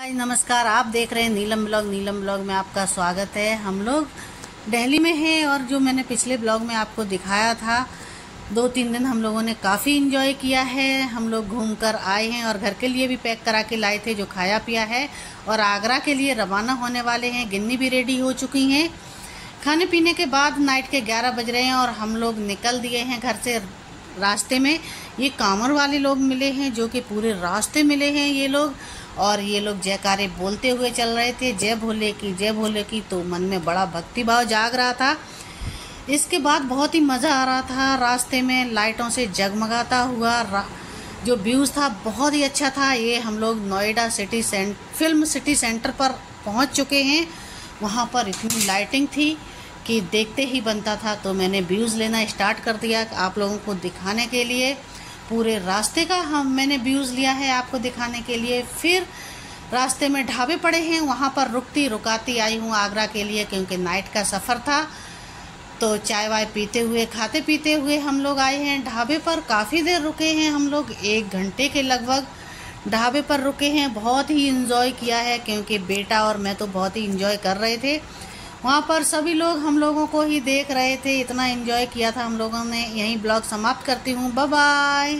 हाय, नमस्कार। आप देख रहे हैं नीलम ब्लॉग। नीलम ब्लॉग में आपका स्वागत है। हम लोग दिल्ली में हैं और जो मैंने पिछले ब्लॉग में आपको दिखाया था, दो तीन दिन हम लोगों ने काफ़ी इन्जॉय किया है। हम लोग घूम कर आए हैं और घर के लिए भी पैक करा के लाए थे, जो खाया पिया है। और आगरा के लिए रवाना होने वाले हैं। गिन्नी भी रेडी हो चुकी हैं। खाने पीने के बाद नाइट के 11 बज रहे हैं और हम लोग निकल दिए हैं घर से। रास्ते में ये कामर वाले लोग मिले हैं, जो कि पूरे रास्ते मिले हैं ये लोग। और ये लोग जयकारे बोलते हुए चल रहे थे, जय भोले की, जय भोले की। तो मन में बड़ा भक्ति भाव जाग रहा था। इसके बाद बहुत ही मज़ा आ रहा था रास्ते में। लाइटों से जगमगाता हुआ जो व्यूज़ था बहुत ही अच्छा था। ये हम लोग Noida city cent film city centre पर पहुँच चुके हैं। वहाँ पर इतनी लाइटिंग थी। कि देखते ही बनता था तो मैंने व्यूज़ लेना स्टार्ट कर दिया आप लोगों को दिखाने के लिए। पूरे रास्ते का हम, मैंने व्यूज़ लिया है आपको दिखाने के लिए। फिर रास्ते में ढाबे पड़े हैं, वहाँ पर रुकती रुकाती आई हूँ आगरा के लिए, क्योंकि नाइट का सफ़र था। तो चाय वाय पीते हुए, खाते पीते हुए हम लोग आए हैं ढाबे पर। काफ़ी देर रुके हैं हम लोग, एक घंटे के लगभग ढाबे पर रुके हैं। बहुत ही इन्जॉय किया है, क्योंकि बेटा और मैं तो बहुत ही इन्जॉय कर रहे थे। वहाँ पर सभी लोग हम लोगों को ही देख रहे थे, इतना इन्जॉय किया था हम लोगों ने। यहीं ब्लॉग समाप्त करती हूँ। बाय